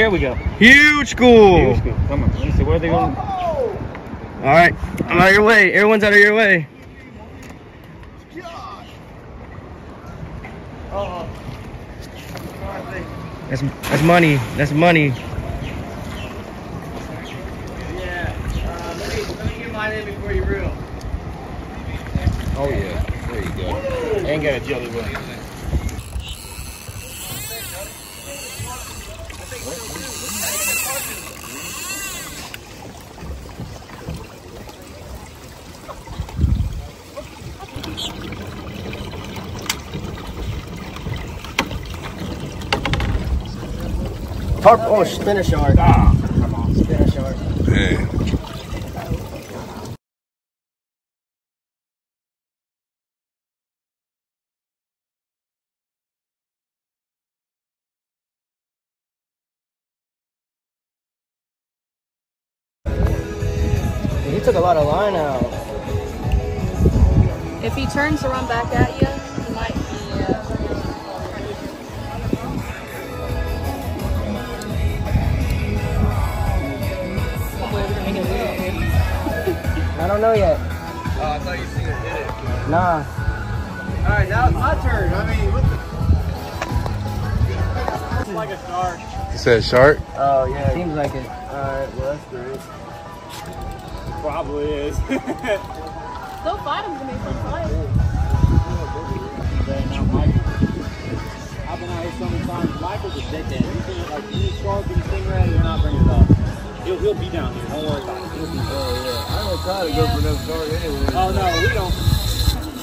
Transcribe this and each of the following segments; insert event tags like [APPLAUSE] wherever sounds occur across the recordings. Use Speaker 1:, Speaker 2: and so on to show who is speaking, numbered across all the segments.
Speaker 1: Here we go. Here we go.
Speaker 2: Huge school.
Speaker 1: We go. Come on. Let me see. Where are they going?
Speaker 2: All right, I'm out of your way. Everyone's out of your way. That's that's money. That's money.
Speaker 1: Yeah. Uh, let me let me get mine in before you reel.
Speaker 3: Oh yeah, there you go. And got a jelly one.
Speaker 4: Tarp, oh, spinner shark.
Speaker 3: Ah, come on.
Speaker 4: Spinner shark.
Speaker 2: Hey.
Speaker 4: He took a lot of line out.
Speaker 5: If he turns to run back at you,
Speaker 4: I don't know yet.
Speaker 3: Oh, I thought you seen it hit it.
Speaker 4: Nah.
Speaker 3: All right, now it's my turn. I mean, what the? It's like a shark.
Speaker 2: You said shark?
Speaker 4: Oh, yeah. Seems like it. Alright, well, that's great.
Speaker 3: Probably is. [LAUGHS]
Speaker 5: they'll fight him to me for fight.
Speaker 3: I've been out here so many times. Michael's a dead dead. You think like any shark and stingray, you're not bringing it up. He'll, he'll be down here. Don't worry about it. He'll be
Speaker 4: Oh, yeah. I'm gonna try to go for no shark anyway.
Speaker 3: Oh no, we don't.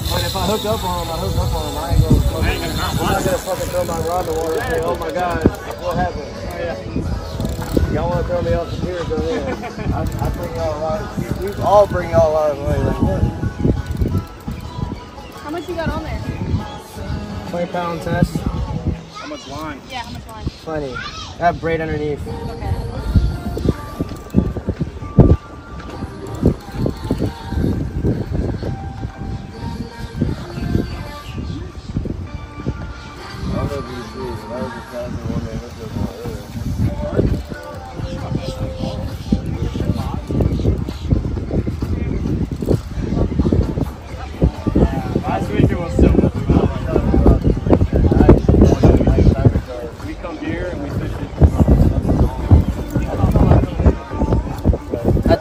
Speaker 4: But if I hook up on him, I hook up on him. I ain't gonna fucking,
Speaker 3: I ain't gonna
Speaker 4: I'm not gonna fucking throw my rod in the water and say, oh my god, what happened? Y'all wanna throw me off the pier, go ahead. I, I bring y'all a lot. We, we all bring y'all a lot of money. Like, what?
Speaker 5: How much you got on there?
Speaker 4: 20 pound test.
Speaker 3: How much line?
Speaker 5: Yeah, how much line?
Speaker 4: Plenty. I have braid underneath.
Speaker 5: Okay.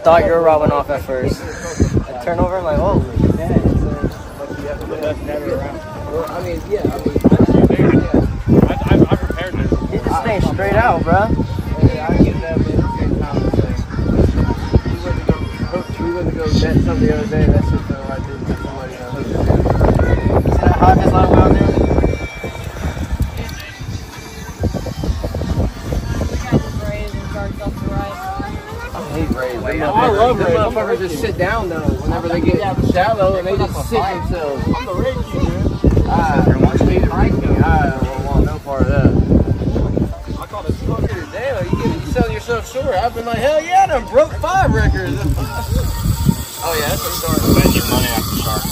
Speaker 4: Thought you were robbing off at first. I turn over, I'm like, oh, yeah.
Speaker 3: The never around.
Speaker 4: Well, I mean, yeah, I mean, I.
Speaker 3: I, prepared this.
Speaker 4: He's just staying straight out, bruh. Yeah, I get that, we went to go net some the other day. That's just what I did with somebody that hooked up. See that hot that's line out there? I hate rays. Them
Speaker 3: Oh, I love
Speaker 4: motherfuckers- them motherfuckers just sit down though. Whenever they get shallow and they just sit themselves.
Speaker 3: I'm the rig man.
Speaker 4: Ah, I don't want no part of that.
Speaker 3: I call it smoke.
Speaker 4: Damn, you, get, you selling yourself short. I've been like, hell yeah, I done broke five records. oh yeah, that's a start.
Speaker 3: Spend your money after shark.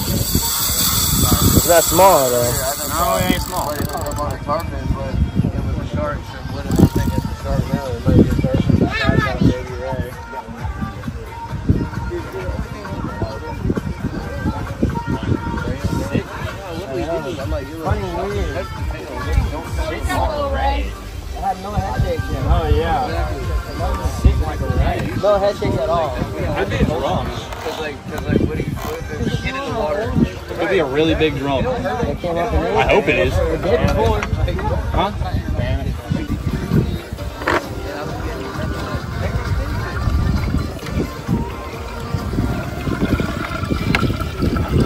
Speaker 4: It's not small though.
Speaker 3: No, it ain't small.
Speaker 4: No head shakes at all.
Speaker 3: I'd be a drum.
Speaker 4: Cause like, cause like, what do you, what if it's in the water?
Speaker 3: It could be a really big drum.
Speaker 4: It came up and
Speaker 3: I hope it is.
Speaker 4: It did before.
Speaker 3: Huh?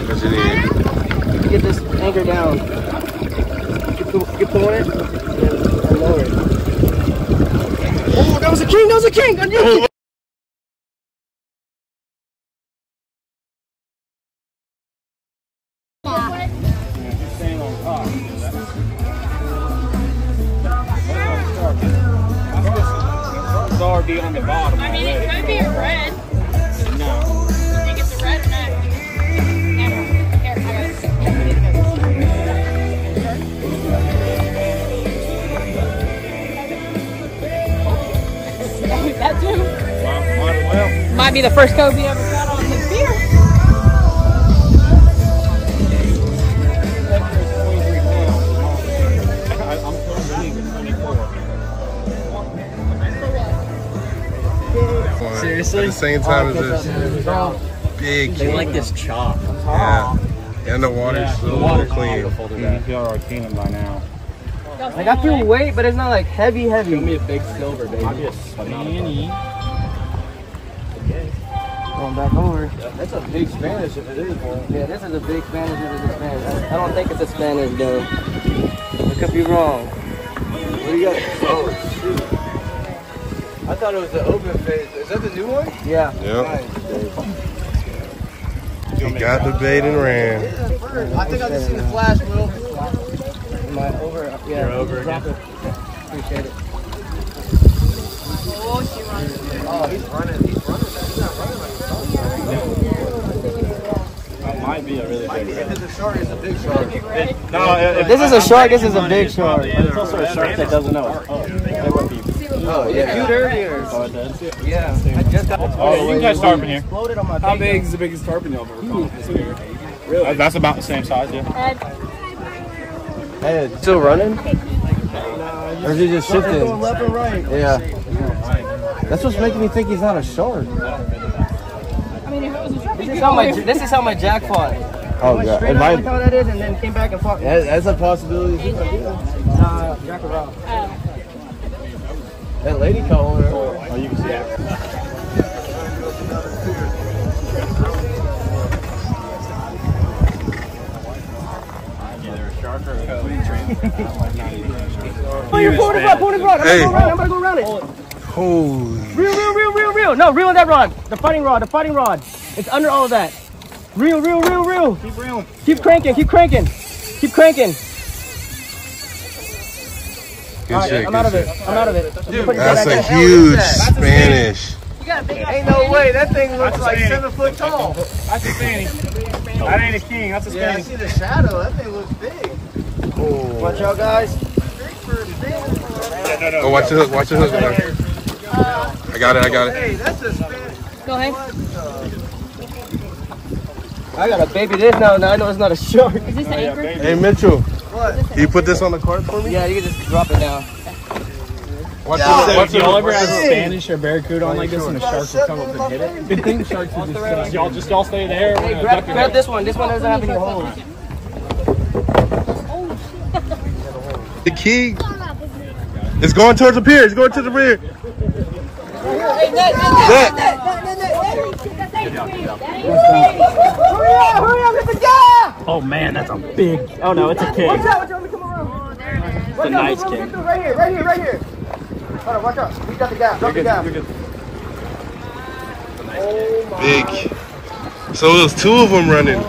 Speaker 2: What you need?
Speaker 4: Get this anchor down. Keep, the, keep pulling it. Yeah, and
Speaker 2: Oh, that was a king. That was a king. I knew it.
Speaker 3: Might
Speaker 5: be the first cobia ever got on his beer.
Speaker 3: That's 23 pounds. I, I'm told the league is 24.
Speaker 2: Seriously?
Speaker 6: At the same time as this big
Speaker 2: They like this chop.
Speaker 6: Yeah. And the water's
Speaker 3: Yeah,
Speaker 6: so
Speaker 3: the water's
Speaker 6: clean.
Speaker 3: beautiful today. You feel our kingdom by now.
Speaker 2: Like I feel weight, but it's not like heavy, heavy.
Speaker 1: Give me a big silver, baby.
Speaker 3: I'll just Manny.
Speaker 2: Going back over.
Speaker 4: That's a big Spanish if it is one.
Speaker 2: Yeah, this is a big Spanish. This is a Spanish. I don't think it's a Spanish though. I could be wrong.
Speaker 4: What do you got? Oh, shoot. I thought it was the open face. Is that the new one?
Speaker 2: Yeah.
Speaker 6: Yep.
Speaker 4: Nice.
Speaker 6: He got the bait and ran.
Speaker 4: I think I just seen the flash, Will.
Speaker 2: Am I over? Yeah.
Speaker 1: You're over
Speaker 2: Drop it. Appreciate it.
Speaker 4: Oh, he's running. He's running. He's not running like
Speaker 3: That might be a really big
Speaker 4: If it's a shark, it's a big shark.
Speaker 3: No, if,
Speaker 2: This is a shark. This is a big shark.
Speaker 3: It's also a shark that doesn't know. Oh, it would be.
Speaker 4: Oh, yeah.
Speaker 2: Cute earlier.
Speaker 3: Oh, it does.
Speaker 2: Yeah. I just got
Speaker 3: Oh, you can catch tarpon here.
Speaker 2: exploded on my
Speaker 1: How
Speaker 2: bait.
Speaker 1: big is the biggest tarpon y'all ever caught this year?
Speaker 3: Uh, That's about the same size, yeah.
Speaker 4: Hey,
Speaker 2: Still running?
Speaker 4: or is he just shifting?
Speaker 2: left and right.
Speaker 4: Yeah. That's what's making me think he's not a shark.
Speaker 5: I mean, if it was a shark,
Speaker 2: This is how my this is how my jack fought.
Speaker 4: Oh,
Speaker 2: Went
Speaker 4: God.
Speaker 2: straight
Speaker 4: It
Speaker 2: up
Speaker 4: might,
Speaker 2: like how that is, and then came back and fought.
Speaker 4: that, that's a possibility.
Speaker 2: Nah, jack was out.
Speaker 5: Oh.
Speaker 4: That lady caught one.
Speaker 3: Oh, you can see it.
Speaker 2: Oh, you're pulling it rod, pulling it rod. I'm
Speaker 6: Hey.
Speaker 2: gonna go around. I'm gonna go around it.
Speaker 6: Holy.
Speaker 2: Reel, reel, reel, reel, reel. No, reel that rod. The fighting rod, the fighting rod. It's under all of that. Reel, reel, reel, reel.
Speaker 3: Keep reeling.
Speaker 2: Keep cranking, keep cranking. Keep cranking.
Speaker 6: Good
Speaker 2: All right,
Speaker 6: shit,
Speaker 2: I'm
Speaker 6: good
Speaker 2: out of it. I'm out of it. Put it
Speaker 6: That's a
Speaker 2: out.
Speaker 6: huge Spanish.
Speaker 4: Ain't no way. That thing looks like
Speaker 3: Spanish.
Speaker 4: seven foot tall.
Speaker 3: That's a Spanish. That ain't a king. That's a
Speaker 4: Yeah, I see the shadow. That thing looks big. Oh.
Speaker 2: Watch out, guys.
Speaker 6: Oh, watch the hook, watch the hook. Man. I got it, I got it.
Speaker 4: Hey, that's a Spanish.
Speaker 5: Go ahead.
Speaker 2: I got a baby this now. Now I know it's not a shark.
Speaker 5: Is this an anchor?
Speaker 6: Hey, Mitchell,
Speaker 4: What?
Speaker 6: can you put this on the cart for me?
Speaker 2: Yeah, you can just drop it down.
Speaker 6: Watch
Speaker 4: Yeah.
Speaker 6: the, watch the
Speaker 1: y'all ever have a Spanish or barracuda on like this and a shark will come up and hit it? I think sharks would just sit
Speaker 3: Y'all just y'all stay there.
Speaker 2: Hey,
Speaker 3: gonna
Speaker 2: grab, grab this one. This one doesn't have any holes.
Speaker 6: The key. It's going towards the pier. It's going to the pier.
Speaker 3: Oh man, that's a big. Oh no, it's a king.
Speaker 2: Watch out, watch out, let me come around.
Speaker 3: It's a nice king.
Speaker 2: Right here, right here, right here. Hold on, watch out. We got the gaff. Drop the gaff.
Speaker 6: Big. So it was two of them running.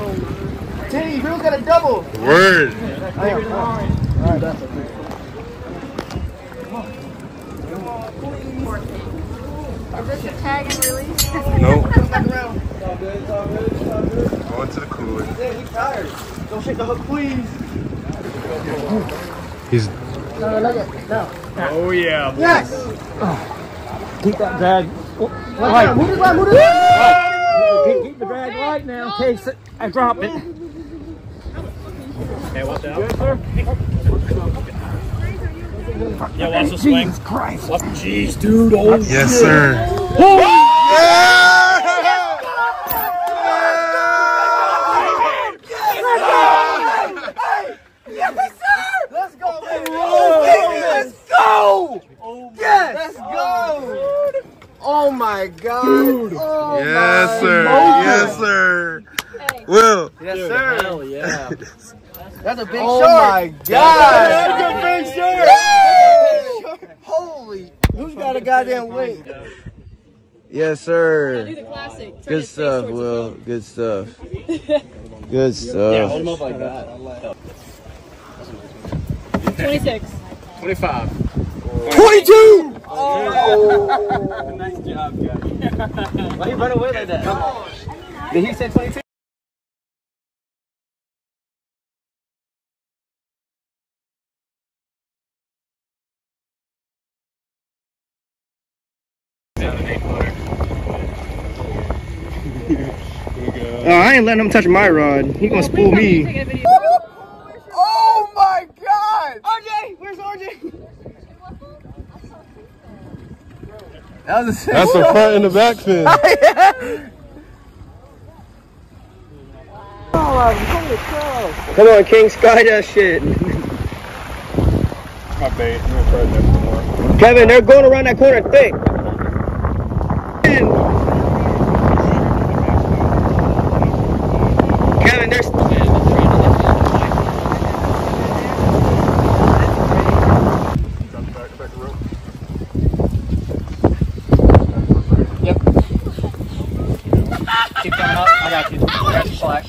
Speaker 2: Titty, you really got a double.
Speaker 6: Word.
Speaker 5: Is this a tag and release?
Speaker 6: Nope. [LAUGHS] Going to the cooler.
Speaker 4: Damn, he's tired. Don't shake the hook, please.
Speaker 6: He's
Speaker 2: No, no, no, no.
Speaker 1: Oh yeah.
Speaker 4: Yes.
Speaker 2: Keep that drag. Oh, right. Move it right, move it right. Keep, keep the drag right now. Okay, sit I drop it.
Speaker 3: Hey, what's up? Good, sir. Yeah, watch the swing.
Speaker 2: Jesus Christ.
Speaker 3: Watch, jeez, dude. Oh,
Speaker 6: yes, sir.
Speaker 4: Let's go, baby. Let's go. Yes. Let's go. Oh my God. Oh
Speaker 6: Yes, sir. Yes, sir. Will.
Speaker 2: Yes, sir.
Speaker 4: Hell yeah. [LAUGHS]
Speaker 2: That's a big
Speaker 4: Oh
Speaker 2: shark.
Speaker 4: my God. That's a big shark. Who's got a goddamn weight? Yes, sir.
Speaker 5: Do the classic. Turn
Speaker 4: Good stuff,
Speaker 5: towards
Speaker 4: Will. Good stuff. [LAUGHS] Good stuff.
Speaker 1: him up like that.
Speaker 5: 26.
Speaker 1: 25.
Speaker 4: 22!
Speaker 1: Nice job, guys. [LAUGHS] Why you run away like that? Did he say 22?
Speaker 2: I ain't letting him touch my rod. He gonna spool me.
Speaker 5: Taking a.
Speaker 4: Oh my god!
Speaker 1: RJ! Where's RJ?
Speaker 4: That was a
Speaker 6: That's the front and the back [LAUGHS] fin.
Speaker 2: Oh, Come on, King, sky that shit.
Speaker 1: My bait. I'm gonna try this more.
Speaker 2: Kevin, they're going around that corner thick.
Speaker 1: Keep coming up. I got you. I got you, slack.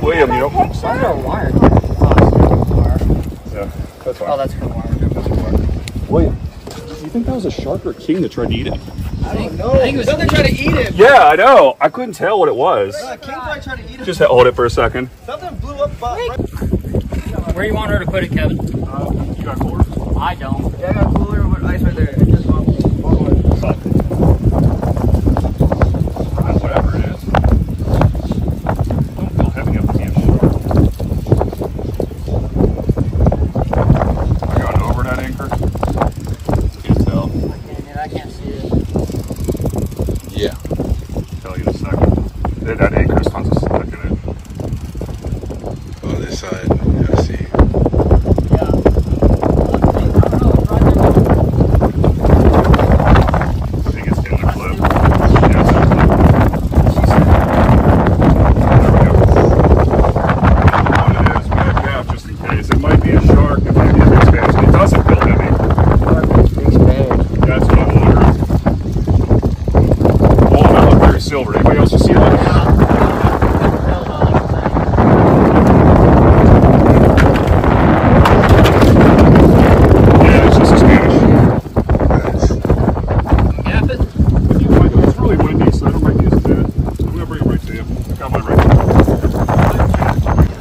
Speaker 6: William, you don't.
Speaker 1: Why is there a wire?
Speaker 6: Yeah, that's fine.
Speaker 1: Oh, that's her wire.
Speaker 6: William, you think that was a shark or a king that tried to eat it?
Speaker 4: I don't think it was something trying to eat it.
Speaker 6: Yeah, I know. I couldn't tell what it was.
Speaker 4: Uh, King probably tried to eat it.
Speaker 6: Just hold it for a second.
Speaker 4: Something blew up. But right.
Speaker 3: Where you want her to put it, Kevin?
Speaker 6: You got?
Speaker 3: I don't.
Speaker 4: Yeah, I got a cooler with ice right there. It just went-
Speaker 6: Whatever it is. Don't feel heavy enough to be a shark. I got over that anchor. Can't tell.
Speaker 3: I can't see it.
Speaker 6: Yeah. Tell you in a second. That, that anchor has tons of slack in it. On this side, I see. I think it's in the clip. Yeah, it's in the clip. There we go. What it is, we have gaff just in case. It might be a shark, it might be a big Spanish. It doesn't feel heavy. That's what I'm wondering. Oh, that looked very silver. Anybody else see that? Yeah, it's just a Spanish.
Speaker 3: Gaff it.
Speaker 6: You might- It's really windy, so it might be as bad. I'm gonna bring it right to you. I got mine right here.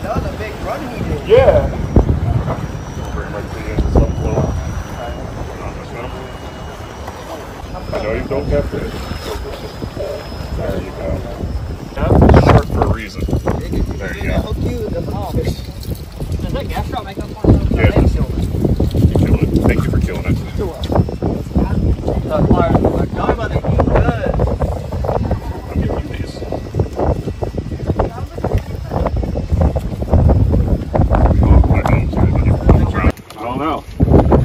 Speaker 4: That was a big run he did.
Speaker 6: Yeah. Bring it right to you. It's up low. Not much now. I know you don't have fish. There you go. That's shark for a reason. There you go.
Speaker 4: Hook you. the hook fish.
Speaker 3: Does that gas drop make up for it?
Speaker 6: Yeah. You killed it. Thank you for killing it.
Speaker 4: Talk about the heat good.
Speaker 6: I'll give you these. Oh, I don't- I don't know.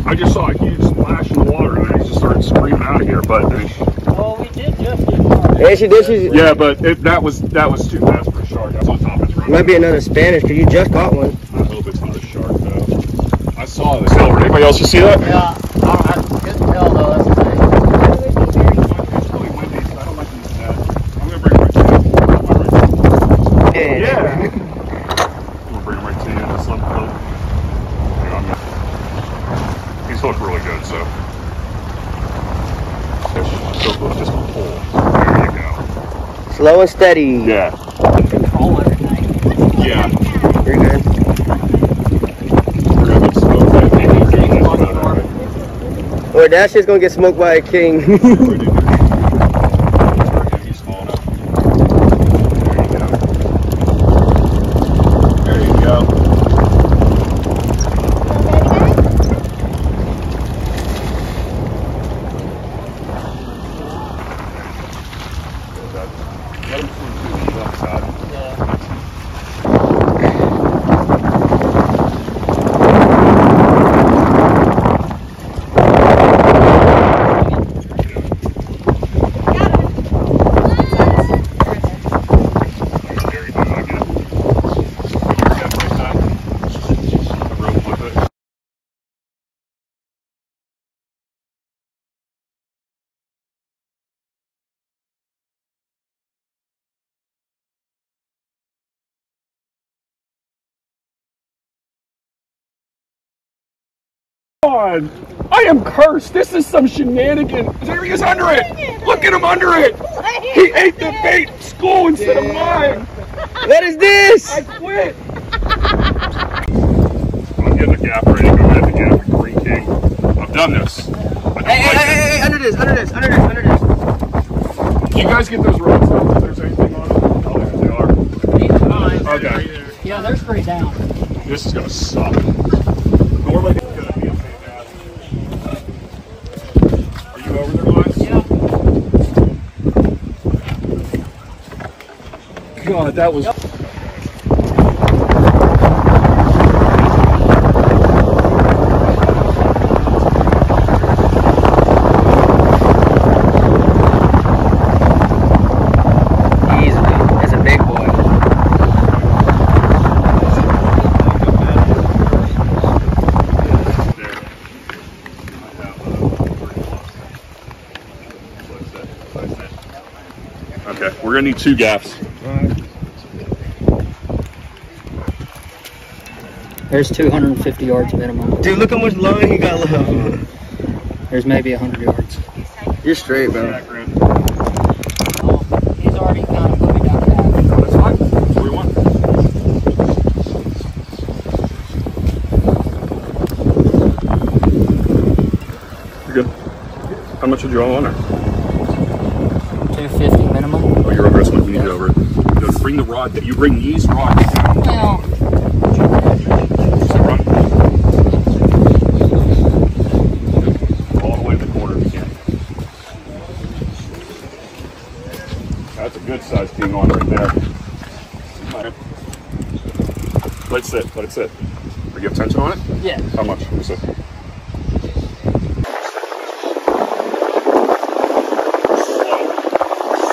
Speaker 6: I just saw a huge splash in the water and I just started screaming out of here, but
Speaker 3: Well, we did just get started.
Speaker 2: Yeah, she did. She's,
Speaker 6: yeah, but it, that was that was too fast for a shark. That's on top of its running.
Speaker 2: might be another Spanish because you just caught one.
Speaker 6: I hope it's not a shark though. I saw the silver. Anybody else just see that?
Speaker 3: Yeah, I don't have good tell though. That's the thing.
Speaker 6: It's really windy, so I don't like these nets. I'm gonna bring it right to you. I'm gonna bring it-
Speaker 2: Yeah.
Speaker 6: Yeah. I'm gonna bring him right to you in the sun float. Here, I'm gonna- These hook really good, so. Fish, so close, just a pull. There you go.
Speaker 2: Slow and steady.
Speaker 6: Yeah.
Speaker 3: Control everything.
Speaker 6: Yeah.
Speaker 2: You're good.
Speaker 6: We're gonna get smoked by a king. That's about?
Speaker 2: Or that shit's gonna get smoked by a king.
Speaker 6: We're gonna do this. Try to get small enough. There you go. There you go. Let him swim through the left side. On. I am cursed. This is some shenanigan. There he is under it. Look at him under it. He ate the bait school instead of mine.
Speaker 2: What is this?
Speaker 6: I quit. I'm getting the gaff ready. Go ahead and gaff the Green King. I've done this.
Speaker 2: Hey, hey,
Speaker 6: like
Speaker 2: hey, hey, hey, under this, under this, under this, under this.
Speaker 6: you guys get those rods out if there's anything on them? Oh, there they are. Okay.
Speaker 7: Yeah, they're straight down.
Speaker 6: This is gonna suck. Normally it's gonna be a fantastic. Are you over there, Lance? Yeah. God, that was.
Speaker 2: Easily. That's a big boy.
Speaker 6: There. I have, uh, three lost. What's that? What's that? Okay, we're gonna need two gaffs.
Speaker 7: There's 250 yards minimum.
Speaker 2: Dude, look how much line he got left.
Speaker 7: There's maybe 100 yards.
Speaker 2: You're straight, bro.
Speaker 7: He's already kind of moving down.
Speaker 6: That's fine. That's what we want. You're good. How much did you all on there?
Speaker 7: 250 minimum.
Speaker 6: Oh, you're over overestimating. We need it over. No, bring the rod. You bring these rods down.
Speaker 7: Well,
Speaker 6: So run. All the way to the corner if you can. That's a good sized king on right there. Let it sit. Let it sit. Do you have tension on it?
Speaker 7: yeah.
Speaker 6: How much? Let me see. Slow.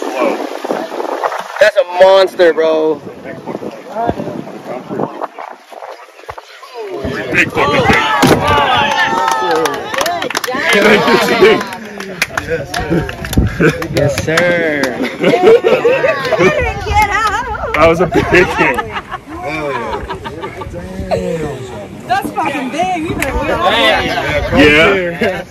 Speaker 6: Slow.
Speaker 2: That's a monster, bro.
Speaker 6: Big fucking thing. Thank you,
Speaker 2: Yes, sir. [LAUGHS]
Speaker 6: That was a big king.
Speaker 5: That's fucking big. You better wait
Speaker 6: Yeah.